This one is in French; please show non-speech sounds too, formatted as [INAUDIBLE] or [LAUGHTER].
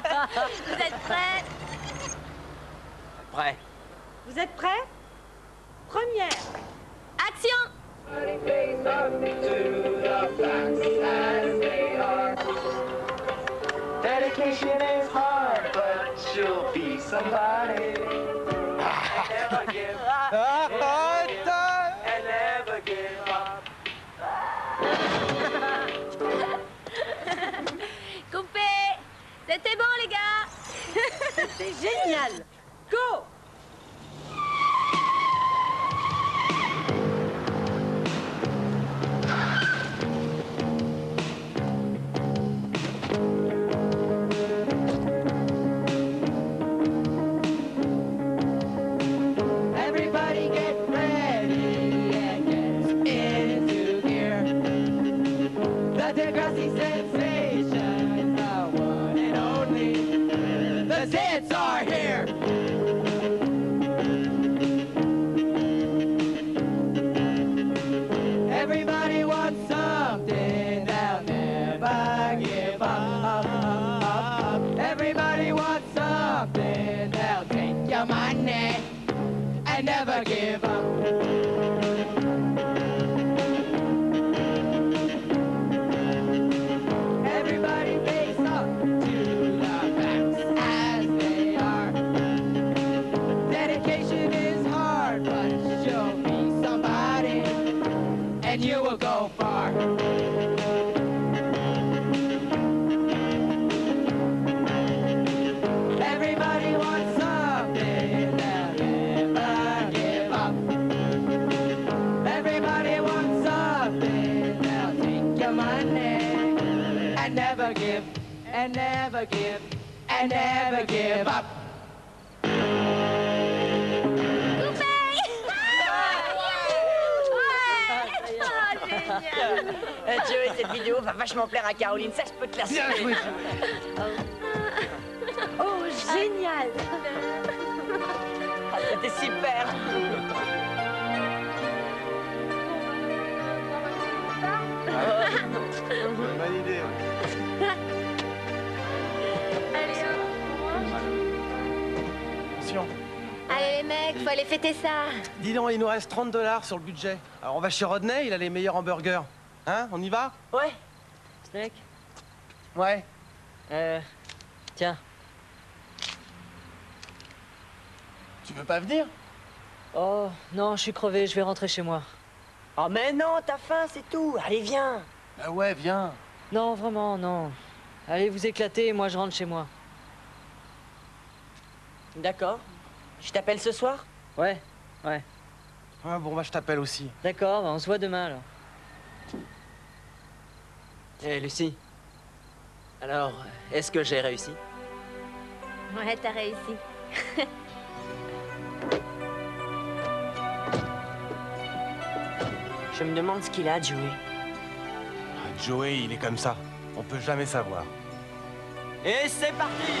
Vous êtes prêts? Prêt. Vous êtes prêts? Première. Action Dedication is hard, but you'll be somebody. [LAUGHS] C'était génial. Go The Zids are here. Everybody wants something they'll never give up. Everybody wants something they'll take your money and never give up. And you will go far. Everybody wants something never give up. Everybody wants something they'll take your money and never give, and never give, and never give up. Génial Joey, cette vidéo va vachement plaire à Caroline, ça je peux te. Bien joué Oh, génial Ah, C'était super. Bonne idée. Allez, Attention. Mecs, faut aller fêter ça Dis donc, il nous reste 30 dollars sur le budget. Alors on va chez Rodney, il a les meilleurs hamburgers. Hein On y va? Ouais. Snake Ouais. Euh. Tiens. Tu veux pas venir? Oh, non, je suis crevé, je vais rentrer chez moi. Oh, mais non, t'as faim, c'est tout. Allez, viens. Bah ouais, viens. Non, vraiment, non. Allez vous éclater, moi je rentre chez moi. D'accord. Je t'appelle ce soir Ouais, ouais. Ah bon, bah je t'appelle aussi. D'accord, bah, on se voit demain alors. Eh, Lucie. Alors, est-ce que j'ai réussi? Ouais, t'as réussi. [LAUGHS] Je me demande ce qu'il a, Joey. Ah, Joey, il est comme ça. On peut jamais savoir. Et c'est parti